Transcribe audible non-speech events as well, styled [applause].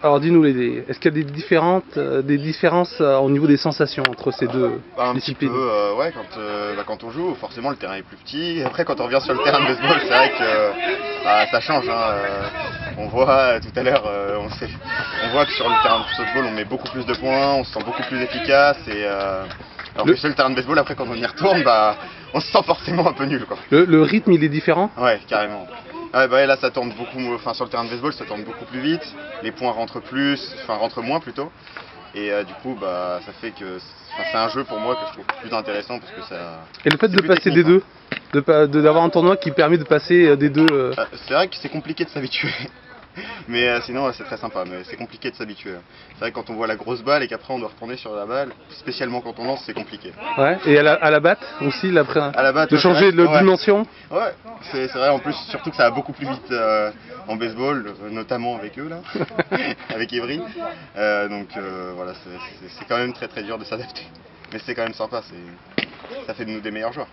Alors dis-nous les est-ce qu'il y a des différentes euh, des différences euh, au niveau des sensations entre ces deux Bah, un petit disciplines peu, euh, ouais, quand, euh, bah, quand on joue, forcément le terrain est plus petit. Après, quand on revient sur le terrain de baseball, c'est vrai que bah, ça change. hein, euh, on voit euh, tout à l'heure, euh, on, sait- on voit que sur le terrain de softball, on met beaucoup plus de points, on se sent beaucoup plus efficace. Et, euh, alors Le- que sur le terrain de baseball, après, quand on y retourne, bah, on se sent forcément un peu nul. Quoi. le, le rythme il est différent? Ouais, carrément. Ouais, bah, là, ça tourne beaucoup, enfin, sur le terrain de baseball, ça tourne beaucoup plus vite. Les points rentrent plus, enfin, rentrent moins plutôt. Et euh, du coup, bah, ça fait que c'est un jeu pour moi que je trouve plus intéressant parce que ça. Et le fait de passer des deux de- d'avoir un tournoi qui permet de passer euh, des deux Euh, c'est vrai que c'est compliqué de s'habituer. [laughs] Mais euh, sinon, c'est très sympa. Mais c'est compliqué de s'habituer. C'est vrai que quand on voit la grosse balle et qu'après on doit retourner sur la balle, spécialement quand on lance, c'est compliqué. ouais et à la, à la batte aussi après À la batte, de ouais, changer de. Ouais. dimension Ouais, c'est vrai en plus, surtout que ça va beaucoup plus vite euh, en baseball, euh, notamment avec eux là, [laughs] avec Evry. Euh, donc voilà, c'est- quand même très très dur de s'adapter. Mais c'est quand même sympa, ça fait de nous des meilleurs joueurs.